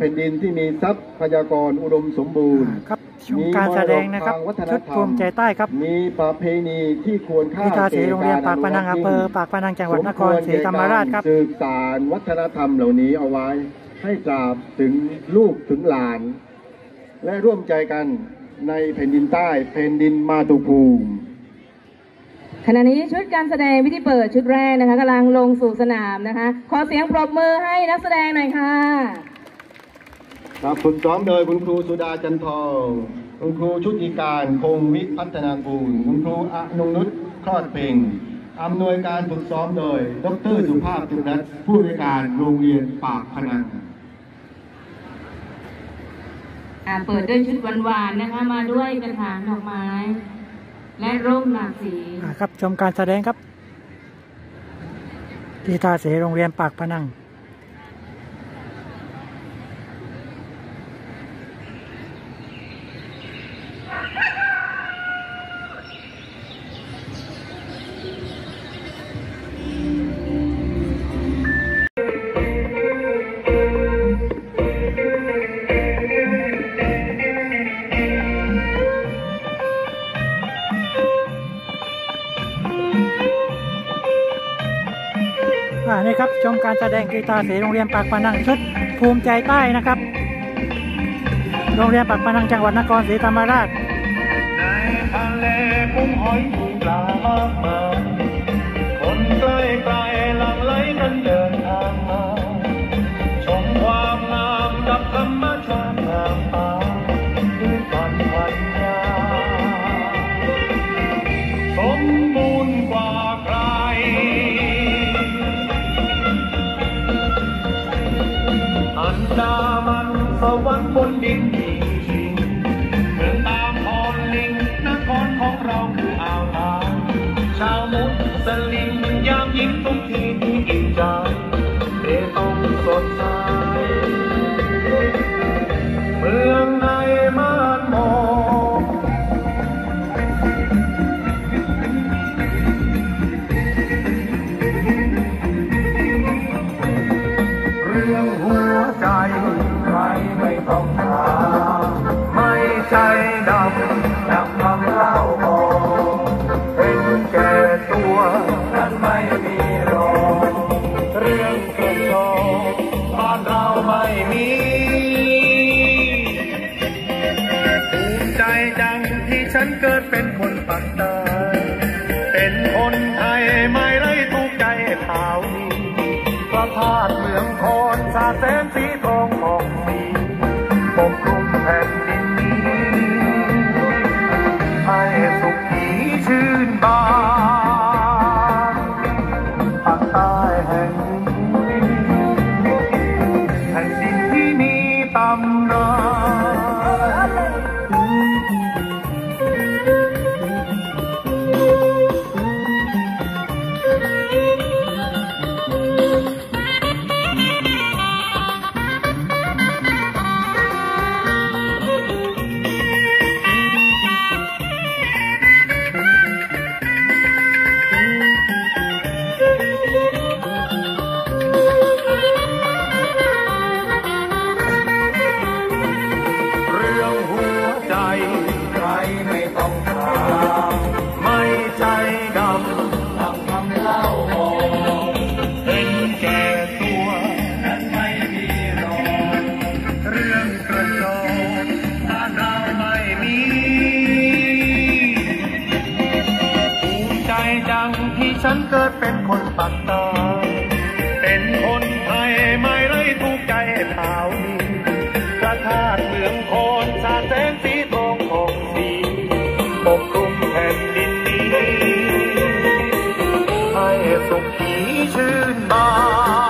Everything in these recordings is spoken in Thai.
แผ่นดินที่มีทรัพยากรอุดมสมบูรณ์ครับชมการแสดงนะครับมีมรดกทางวัฒนธรรมชุดภูมิใจใต้ครับ มีประเพณีที่ควรค่าวิชาศรีโรงเรียนปากพนังอำเภอปากพนังจังหวัดนครศรีธรรมราชครับสมวแก่กสืบสารวัฒนธรรมเหล่านี้เอาไว้ให้ตราบถึงลูกถึงหลาน และร่วมใจกันในแผ่นดินใต้แผ่นดินมาตุภูมิขณะนี้ชุดการแสดงพิธีเปิดชุดแรกนะคะกำลังลงสู่สนามนะคะ ขอเสียงปรบมือให้นักแสดงหน่อยค่ะ ครับฝึกซ้อมโดยคุณครูสุดาจันทองคุณครูชุติการคงวิพัฒนากูล คุณครูอนงนุชคลอดเพ่งอำนวยการฝึกซ้อมโดย ดรสุภาพจุนัทผู้อำนวยการโรงเรียนปากพนังอ่าเปิดด้วยชุดหวานๆนะคะมาด้วยกระถางดอกไม้ และร่มหลากสีอ่าครับชมการแสดงครับที่ท่าเสโรงเรียนปากพนัง อ่านี่ครับชมการแสดงกีตาร์เสโรงเรียนปากพนังชุดภูมิใจใต้นะครับ โรงเรียนปากพนังจังหวัดนครศรีธรรมราชในทะเลกุ้งหอยปูปลามากมาย ไม่ต้องถามไม่ใช่ดำดำคำเล่าบอกเห็นแก่ตัวนั้นไม่มีรองเรื่องเกิดโลบ้านเราไม่มีภูมิใจจังที่ฉันเกิดเป็นคนปักใต้เป็นคนไทยไม่ไร้ทุกข์ใจเท่านี้พระธาตุเมืองโคนสาแสงสี ดังที่ฉันเกิดเป็นคนปักใต้เป็นคนไทยไม่ไร้ทุกข์ใจเท่านี้พระธาตุเมืองโคนสาแสงสีทองของสีปกคลุมแผ่นดินนี้ให้สุขีชื่นบาน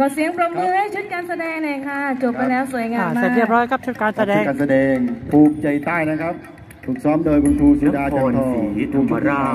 ขอเสียงปรบมือให้ชุดการแสดงหน่อยค่ะ จบไปแล้วสวยงามอ่ามากเสร็จเรียบร้อยครับชุดการแสดงการแสดงภูมิใจใต้นะครับ ถูกซ้อมโดยคุณครูสุดาจันทองนครศรีธรรมราช